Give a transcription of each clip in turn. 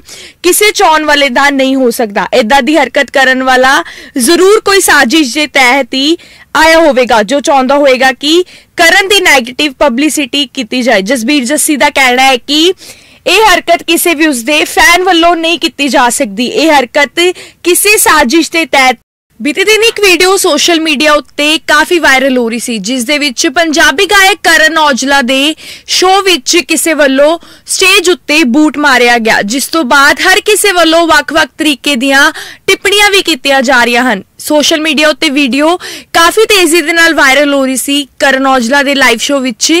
ਕੰਮ ਕਿਸੇ ਚਾਹਣ ਵਾਲੇ ਦਾ ਨਹੀਂ ਹੋ ਸਕਦਾ। ਇਦਾਂ ਦੀ ਹਰਕਤ ਕਰਨ ਵਾਲਾ ਜ਼ਰੂਰ ਕੋਈ ਸਾਜ਼ਿਸ਼ ਦੇ ਤਹਿਤ ਹੀ ਆਇਆ ਹੋਵੇਗਾ, ਜੋ ਚਾਹੁੰਦਾ ਹੋਵੇਗਾ ਕਿ ਕਰਨ ਦੀ 네ਗੇਟਿਵ ਪਬਲਿਸਿਟੀ ਕੀਤੀ ਜਾਏ। ਜਸਬੀਰ ਜੱਸੀ ਦਾ ਕਹਿਣਾ ਹੈ ਕਿ ਇਹ ਹਰਕਤ ਕਿਸੇ ਵੀ ਉਸਦੇ ਫੈਨ ਵੱਲੋਂ ਨਹੀਂ ਕੀਤੀ ਜਾ ਸਕਦੀ। ਇਹ ਹਰਕਤ ਕਿਸੇ ਸਾਜ਼ਿਸ਼ ਦੇ ਤਹਿਤ ਬੀਤੇ ਦਿਨ ਇੱਕ ਵੀਡੀਓ ਸੋਸ਼ਲ ਮੀਡੀਆ ਉੱਤੇ ਕਾਫੀ ਵਾਇਰਲ ਹੋ ਰਹੀ ਸੀ, ਜਿਸ ਦੇ ਵਿੱਚ ਪੰਜਾਬੀ ਗਾਇਕ ਕਰਨ ਔਜਲਾ ਦੇ ਸ਼ੋਅ ਵਿੱਚ ਕਿਸੇ ਵੱਲੋਂ ਸਟੇਜ ਉੱਤੇ ਬੂਟ ਮਾਰਿਆ ਗਿਆ, ਜਿਸ ਤੋਂ ਬਾਅਦ ਹਰ ਕਿਸੇ ਵੱਲੋਂ ਵੱਖ-ਵੱਖ ਤਰੀਕੇ ਦੀਆਂ ਟਿੱਪਣੀਆਂ ਵੀ ਕੀਤੀਆਂ ਜਾ ਰਹੀਆਂ ਹਨ। ਸੋਸ਼ਲ ਮੀਡੀਆ ਉੱਤੇ ਵੀਡੀਓ ਕਾਫੀ ਤੇਜ਼ੀ ਦੇ ਨਾਲ ਵਾਇਰਲ ਹੋ ਰਹੀ ਸੀ, ਕਰਨ ਔਜਲਾ ਦੇ ਲਾਈਵ ਸ਼ੋਅ ਵਿੱਚ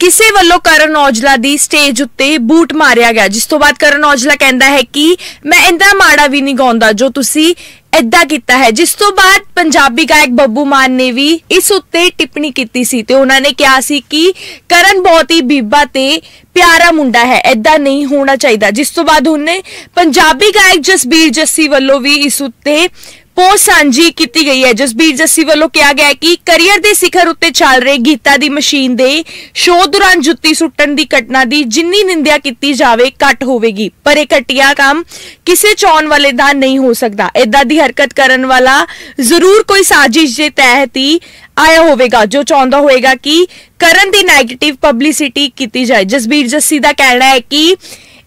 ਕਿਸੇ ਵੱਲੋਂ ਕਰਨ ਔਜਲਾ ਦੀ ਸਟੇਜ ਉੱਤੇ ਬੂਟ ਮਾਰਿਆ ਗਿਆ, ਜਿਸ ਤੋਂ ਬਾਅਦ ਕਰਨ ਔਜਲਾ ਕਹਿੰਦਾ ਹੈ ਕਿ ਮੈਂ ਇੰਦਾ ਮਾੜਾ ਵੀ ਨਹੀਂ ਗਾਉਂਦਾ ਜੋ ਤੁਸੀਂ ਏਦਾਂ ਕੀਤਾ ਹੈ। ਜਿਸ ਤੋਂ ਬਾਅਦ ਪੰਜਾਬੀ ਗਾਇਕ ਬੱਬੂ ਮਾਨ ਨੇ ਵੀ ਇਸ ਉੱਤੇ ਟਿੱਪਣੀ ਕੀਤੀ ਸੀ ਤੇ ਉਹਨਾਂ ਨੇ ਕਿਹਾ ਸੀ ਕਿ ਕਰਨ ਬਹੁਤ ਹੀ ਬੀਬਾ ਤੇ ਪਿਆਰਾ ਮੁੰਡਾ ਹੈ, ਏਦਾਂ ਨਹੀਂ ਹੋਣਾ ਚਾਹੀਦਾ। ਜਿਸ ਤੋਂ ਬਾਅਦ ਉਹਨੇ ਪੰਜਾਬੀ ਗਾਇਕ ਜਸਬੀਰ ਜੱਸੀ ਵੱਲੋਂ ਵੀ ਇਸ ਉੱਤੇ ਪੋਸਟ ਸਾਂਝੀ ਕੀਤੀ ਗਈ ਹੈ। ਜਸਬੀਰ ਜੱਸੀ ਵੱਲੋਂ ਕਿਹਾ ਗਿਆ ਕਿ ਕੈਰੀਅਰ ਦੇ ਸਿਖਰ ਉੱਤੇ ਚੱਲ ਰਹੇ ਗੀਤਾ ਦੀ ਮਸ਼ੀਨ ਦੇ ਸ਼ੋਅ ਦੌਰਾਨ ਜੁੱਤੀ ਸੁੱਟਣ ਦੀ ਘਟਨਾ ਦੀ ਜਿੰਨੀ ਨਿੰਦਿਆ ਕੀਤੀ ਜਾਵੇ, ਘੱਟ ਹੋਵੇਗੀ। ਪਰ ਇਹ ਘਟੀਆ ਕੰਮ ਕਿਸੇ ਚਾਹਣ ਵਾਲੇ ਦਾ ਨਹੀਂ ਹੋ ਸਕਦਾ। ਇਦਾਂ ਦੀ ਹਰਕਤ ਕਰਨ ਵਾਲਾ ਜ਼ਰੂਰ ਕੋਈ ਸਾਜ਼ਿਸ਼ ਦੇ ਤਹਿਤ ਹੀ ਆਇਆ ਹੋਵੇਗਾ, ਜੋ ਚਾਹੁੰਦਾ ਹੋਵੇਗਾ ਕਿ ਕਰਨ ਦੀ 네ਗੇਟਿਵ ਪਬਲਿਸਿਟੀ ਕੀਤੀ ਜਾਏ। ਜਸਬੀਰ ਜੱਸੀ ਦਾ ਕਹਿਣਾ ਹੈ ਕਿ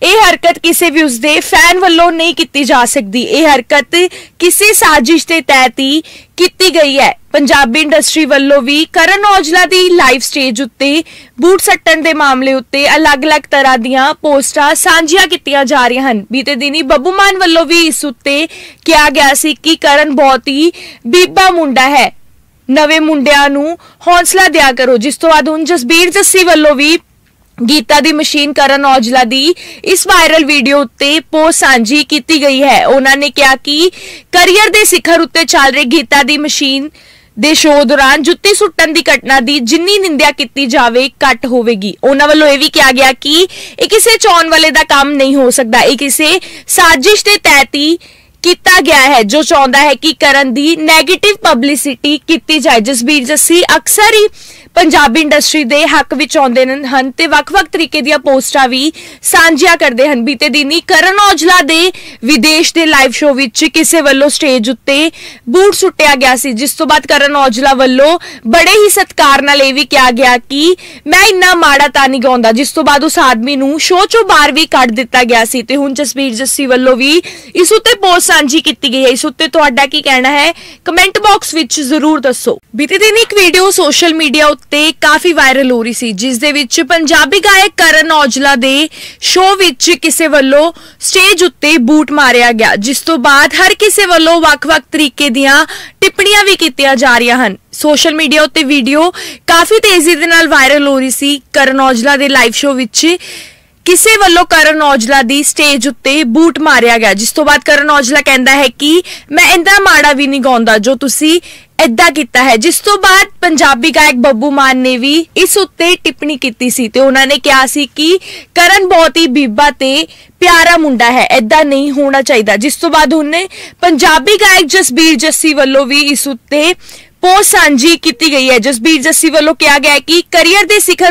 ਇਹ ਹਰਕਤ ਕਿਸੇ ਵੀ ਉਸਦੇ ਫੈਨ ਵੱਲੋਂ ਨਹੀਂ ਕੀਤੀ ਜਾ ਸਕਦੀ। ਇਹ ਹਰਕਤ ਕਿਸੇ ਸਾਜ਼ਿਸ਼ ਦੇ ਤਹਿਤ ਹੀ ਕੀਤੀ ਗਈ ਹੈ। ਪੰਜਾਬੀ ਇੰਡਸਟਰੀ ਵੱਲੋਂ ਵੀ ਕਰਨ ਔਜਲਾ ਦੀ ਲਾਈਵ ਸਟੇਜ ਉੱਤੇ ਬੂਟ ਸੱਟਣ ਦੇ ਮਾਮਲੇ ਉੱਤੇ ਅਲੱਗ-ਅਲੱਗ ਤਰ੍ਹਾਂ ਦੀਆਂ ਪੋਸਟਾਂ ਸਾਂਝੀਆਂ ਕੀਤੀਆਂ ਜਾ ਰਹੀਆਂ ਹਨ। ਬੀਤੇ ਦਿਨੀ ਬੱਬੂ ਮਾਨ ਵੱਲੋਂ ਵੀ ਇਸ ਉੱਤੇ ਕਿਹਾ ਗਿਆ ਸੀ ਕਿ ਕਰਨ ਬਹੁਤ ਹੀ ਬੀਬਾ ਮੁੰਡਾ ਹੈ। ਨਵੇਂ ਮੁੰਡਿਆਂ ਨੂੰ ਹੌਸਲਾ ਦਿਆ ਕਰੋ। ਜਿਸ ਤੋਂ ਬਾਅਦ ਹੁਣ ਜਸਬੀਰ ਜੱਸੀ ਵੱਲੋਂ ਵੀ ਗੀਤਾ ਦੀ ਮਸ਼ੀਨ ਕਰਨ ਔਜਲਾ ਦੀ ਇਸ ਵਾਇਰਲ ਵੀਡੀਓ ਉੱਤੇ ਪੋਸਟ ਸਾਂਝੀ ਕੀਤੀ ਗਈ ਹੈ। ਉਹਨਾਂ ਨੇ ਕਿਹਾ ਕਿ ਕੈਰੀਅਰ ਦੇ ਸਿਖਰ ਉੱਤੇ ਚੱਲ ਰਹੀ ਗੀਤਾ ਦੀ ਮਸ਼ੀਨ ਦੇ ਸ਼ੋਅ ਦੌਰਾਨ ਜੁੱਤੀ ਸੁੱਟਣ ਦੀ ਘਟਨਾ ਦੀ ਜਿੰਨੀ ਨਿੰਦਿਆ ਕੀਤੀ ਜਾਵੇ, ਘੱਟ ਹੋਵੇਗੀ। ਉਹਨਾਂ ਵੱਲੋਂ ਇਹ ਵੀ ਕਿਹਾ ਗਿਆ ਕਿ ਇਹ ਕਿਸੇ ਚਾਹਣ ਵਾਲੇ ਦਾ ਕੰਮ ਨਹੀਂ ਹੋ ਸਕਦਾ। ਇਹ ਕਿਸੇ ਸਾਜ਼ਿਸ਼ ਦੇ ਤਹਿਤ ਹੀ ਕੀਤਾ ਗਿਆ ਹੈ, ਜੋ ਚਾਹੁੰਦਾ ਹੈ ਕਿ ਕਰਨ ਦੀ 네ਗੇਟਿਵ ਪਬਲਿਸਿਟੀ ਕੀਤੀ ਜਾਏ। ਜਸਬੀਰ ਜੱਸੀ ਅਕਸਰ ਹੀ ਪੰਜਾਬੀ ਇੰਡਸਟਰੀ ਦੇ ਹੱਕ ਵਿੱਚ ਆਉਂਦੇ ਹਨ ਤੇ ਵੱਖ-ਵੱਖ ਤਰੀਕੇ ਦੀਆਂ ਪੋਸਟਾਂ ਵੀ ਸਾਂਝੀਆਂ ਕਰਦੇ ਹਨ। ਬੀਤੇ ਦਿਨੀ ਕਰਨ ਔਜਲਾ ਦੇ ਵਿਦੇਸ਼ ਦੇ ਲਾਈਵ ਸ਼ੋਅ ਵਿੱਚ ਕਿਸੇ ਵੱਲੋਂ ਸਟੇਜ ਉੱਤੇ ਬੂਟ ਸੁੱਟਿਆ ਗਿਆ ਸੀ, ਜਿਸ ਤੋਂ ਬਾਅਦ ਕਰਨ ਔਜਲਾ ਵੱਲੋਂ ਬੜੇ ਹੀ ਸਤਿਕਾਰ ਨਾਲ ਇਹ ਵੀ ਕਿਹਾ ਗਿਆ ਕਿ ਮੈਂ ਇੰਨਾ ਮਾੜਾ ਤਾਂ ਨਹੀਂ ਗਾਉਂਦਾ, ਜਿਸ ਤੋਂ ਬਾਅਦ ਉਸ ਆਦਮੀ ਨੂੰ ਸ਼ੋਅ ਚੋਂ ਬਾਹਰ ਵੀ ਕੱਢ ਦਿੱਤਾ ਗਿਆ ਸੀ ਤੇ ਹੁਣ ਜਸਬੀਰ ਜੱਸੀ ਵੱਲੋਂ ਵੀ ਇਸ ਉੱਤੇ ਪੋਸਟ ਸਾਂਝੀ ਕੀਤੀ ਗਈ ਹੈ। ਇਸ ਉੱਤੇ ਤੁਹਾਡਾ ਕੀ ਕਹਿਣਾ ਹੈ? ਕਮੈਂਟ ਬਾਕਸ ਵਿੱਚ ਜ਼ਰੂਰ ਦੱਸੋ। ਬੀਤੇ ਦਿਨ ਇੱਕ ਵੀਡੀਓ ਸੋਸ਼ਲ ਮੀਡੀਆ ਉੱਤੇ ਕਾਫੀ ਵਾਇਰਲ ਹੋ ਰਹੀ ਸੀ, ਜਿਸ ਦੇ ਵਿੱਚ ਪੰਜਾਬੀ ਗਾਇਕ ਕਰਨ ਔਜਲਾ ਦੇ ਸ਼ੋਅ ਵਿੱਚ ਕਿਸੇ ਵੱਲੋਂ ਸਟੇਜ ਉੱਤੇ ਬੂਟ ਮਾਰਿਆ ਗਿਆ, ਜਿਸ ਤੋਂ ਬਾਅਦ ਹਰ ਕਿਸੇ ਵੱਲੋਂ ਵੱਖ-ਵੱਖ ਤਰੀਕੇ ਦੀਆਂ ਟਿੱਪਣੀਆਂ ਵੀ ਕੀਤੀਆਂ ਜਾ ਰਹੀਆਂ ਹਨ। ਸੋਸ਼ਲ ਮੀਡੀਆ ਉੱਤੇ ਵੀਡੀਓ ਕਾਫੀ ਤੇਜ਼ੀ ਦੇ ਨਾਲ ਵਾਇਰਲ ਹੋ ਰਹੀ ਸੀ, ਕਰਨ ਔਜਲਾ ਦੇ ਲਾਈਵ ਸ਼ੋਅ ਵਿੱਚ ਕਿਸੇ ਵੱਲੋਂ ਕਰਨ ਔਜਲਾ ਦੀ ਸਟੇਜ ਉੱਤੇ ਬੂਟ ਮਾਰਿਆ ਗਿਆ, ਜਿਸ ਤੋਂ ਬਾਅਦ ਕਰਨ ਔਜਲਾ ਕਹਿੰਦਾ ਹੈ ਕਿ ਮੈਂ ਇੰਦਾ ਮਾੜਾ ਵੀ ਨਹੀਂ ਗਾਉਂਦਾ ਜੋ ਤੁਸੀਂ ਏਦਾਂ ਕੀਤਾ ਹੈ। ਜਿਸ ਤੋਂ ਬਾਅਦ ਪੰਜਾਬੀ ਗਾਇਕ ਬੱਬੂ ਮਾਨ ਨੇ ਵੀ ਇਸ ਉੱਤੇ ਟਿੱਪਣੀ ਕੀਤੀ ਸੀ ਤੇ ਉਹਨਾਂ ਨੇ ਕਿਹਾ ਸੀ ਕਿ ਕਰਨ ਬਹੁਤ ਹੀ ਬੀਬਾ ਤੇ ਪਿਆਰਾ ਮੁੰਡਾ ਹੈ, ਏਦਾਂ ਨਹੀਂ ਹੋਣਾ ਚਾਹੀਦਾ। ਜਿਸ ਤੋਂ ਬਾਅਦ ਉਹਨੇ ਪੰਜਾਬੀ ਗਾਇਕ ਜਸਬੀਰ ਜੱਸੀ ਵੱਲੋਂ ਵੀ ਇਸ ਉੱਤੇ ਪੋਸਟ ਸਾਂਝੀ ਕੀਤੀ ਗਈ ਹੈ। ਜਸਬੀਰ ਜੱਸੀ ਵੱਲੋਂ ਕਿਹਾ ਗਿਆ ਹੈ ਕਿ ਕੈਰੀਅਰ ਦੇ ਸਿਖਰ